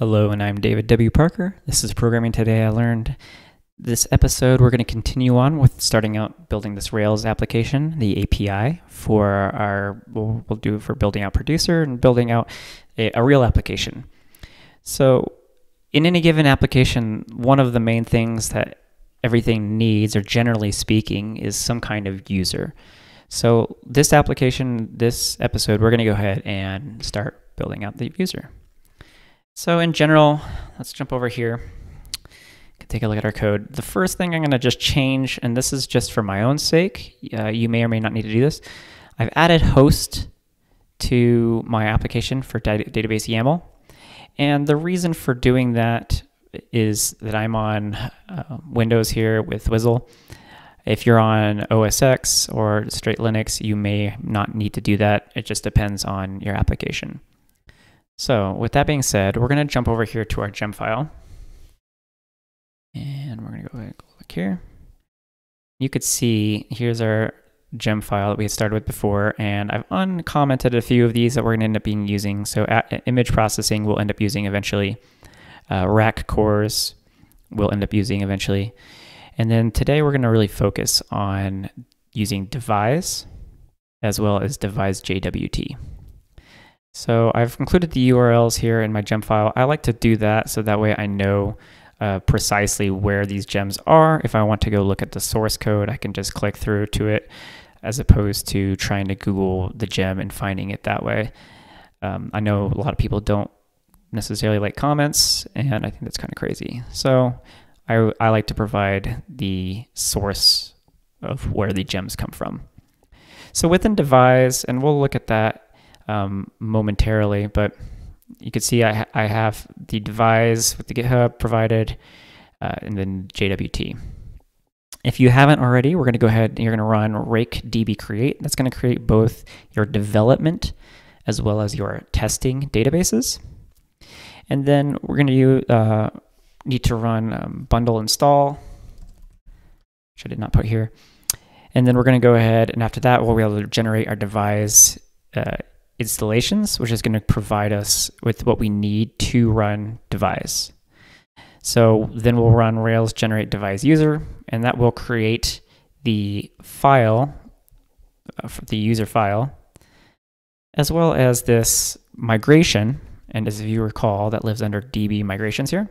Hello, and I'm David W. Parker. This is Programming Today I Learned. This episode, we're going to continue on with starting out building this Rails application, the API, for our, we'll, we'll do for building out Producer and building out a, a real application. So, in any given application, one of the main things that everything needs, or generally speaking, is some kind of user. So, this application, this episode, we're going to go ahead and start building out the user. So in general, let's jump over here. Take a look at our code. The first thing I'm going to just change, and this is just for my own sake, uh, you may or may not need to do this. I've added host to my application for database YAML. And the reason for doing that is that I'm on uh, Windows here with WSDL. If you're on OS X or straight Linux, you may not need to do that. It just depends on your application. So with that being said, we're going to jump over here to our gem file. And we're going to go ahead and click here. You could see here's our gem file that we had started with before, and I've uncommented a few of these that we're going to end up being using. So image processing we'll end up using eventually. Uh, rack-cors we'll end up using eventually. And then today we're going to really focus on using devise as well as devise JWT. So I've included the URLs here in my gem file. I like to do that so that way I know uh, precisely where these gems are. If I want to go look at the source code, I can just click through to it as opposed to trying to Google the gem and finding it that way. Um, I know a lot of people don't necessarily like comments, and I think that's kind of crazy. So I, I like to provide the source of where the gems come from. So within devise, and we'll look at that um, momentarily, but you can see I, ha I have the devise with the GitHub provided uh, and then JWT. If you haven't already, we're going to go ahead and you're going to run rake db create. That's going to create both your development as well as your testing databases. And then we're going to uh, need to run um, bundle install, which I did not put here. And then we're going to go ahead and after that, we'll be able to generate our devise uh, installations, which is going to provide us with what we need to run devise. So then we'll run Rails generate devise user, and that will create the file, uh, the user file, as well as this migration. And as you recall, that lives under DB migrations here.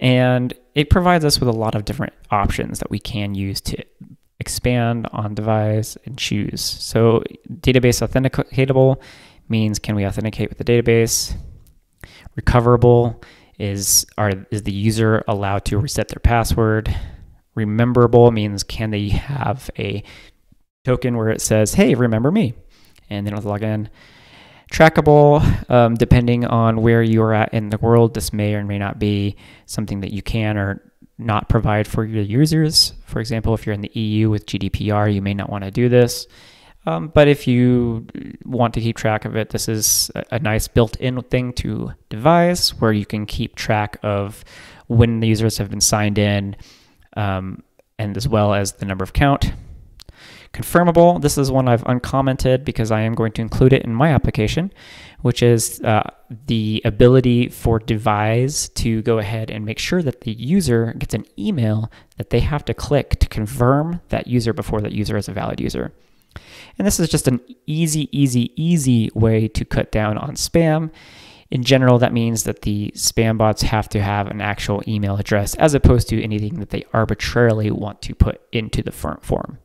And it provides us with a lot of different options that we can use to expand on devise, and choose. So database authenticatable means can we authenticate with the database? Recoverable is are is the user allowed to reset their password? Rememberable means can they have a token where it says, "Hey, remember me," and then log in. Trackable, um, depending on where you are at in the world, this may or may not be something that you can or not provide for your users. For example, if you're in the EU with GDPR, you may not want to do this. Um, but if you want to keep track of it, this is a, nice built-in thing to devise where you can keep track of when the users have been signed in um, and as well as the number of count. Confirmable, this is one I've uncommented because I am going to include it in my application, which is uh, the ability for devise to go ahead and make sure that the user gets an email that they have to click to confirm that user before that user is a valid user. And this is just an easy, easy, easy way to cut down on spam. In general, that means that the spam bots have to have an actual email address as opposed to anything that they arbitrarily want to put into the form.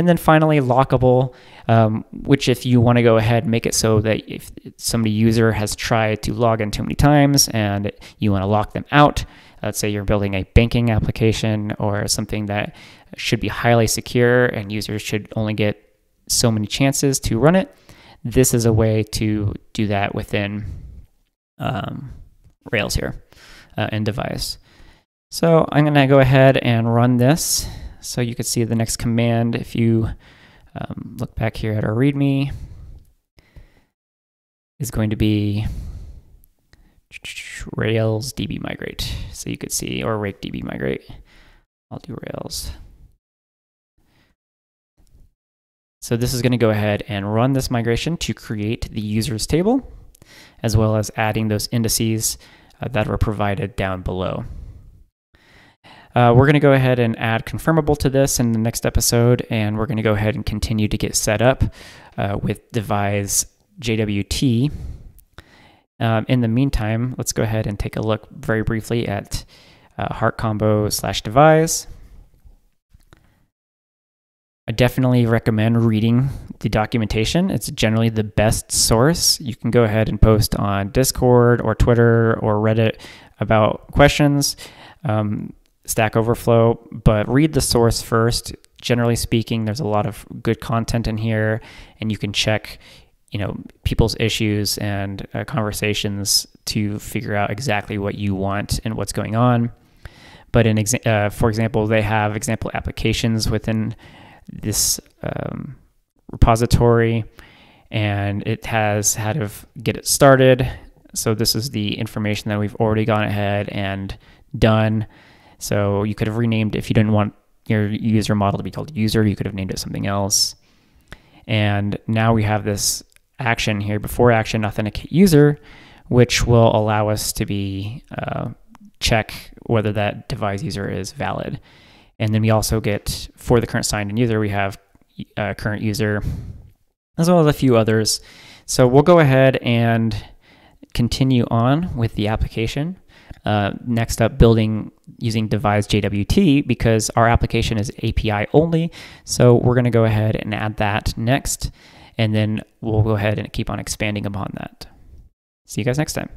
And then finally, lockable, um, which if you want to go ahead and make it so that if somebody user has tried to log in too many times and you want to lock them out, let's say you're building a banking application or something that should be highly secure and users should only get so many chances to run it, this is a way to do that within um, Rails here uh, in devise. So I'm going to go ahead and run this so you could see the next command if you um, look back here at our README is going to be Rails DB migrate. So you could see, or rake DB migrate. I'll do Rails. So this is going to go ahead and run this migration to create the users table. as well as adding those indices uh, that were provided down below. Uh, we're going to go ahead and add confirmable to this in the next episode, and we're going to go ahead and continue to get set up uh, with Devise JWT. Um, in the meantime, let's go ahead and take a look very briefly at uh, heartcombo slash devise. I definitely recommend reading the documentation. It's generally the best source. You can go ahead and post on Discord or Twitter or Reddit about questions, um, Stack Overflow, but read the source first. Generally speaking, there's a lot of good content in here, and you can check, you know, people's issues and uh, conversations to figure out exactly what you want and what's going on. But in exa- uh, for example, they have example applications within this um, repository and it has how to get it started. So this is the information that we've already gone ahead and done. So you could have renamed if you didn't want your user model to be called user, you could have named it something else. And now we have this action here before action authenticate user, which will allow us to be uh, check whether that devise user is valid. And then we also get, for the current signed in user, we have uh, current user, as well as a few others. So we'll go ahead and continue on with the application. Uh, next up, building using Devise JWT because our application is API only. So we're going to go ahead and add that next, and then we'll go ahead and keep on expanding upon that. See you guys next time.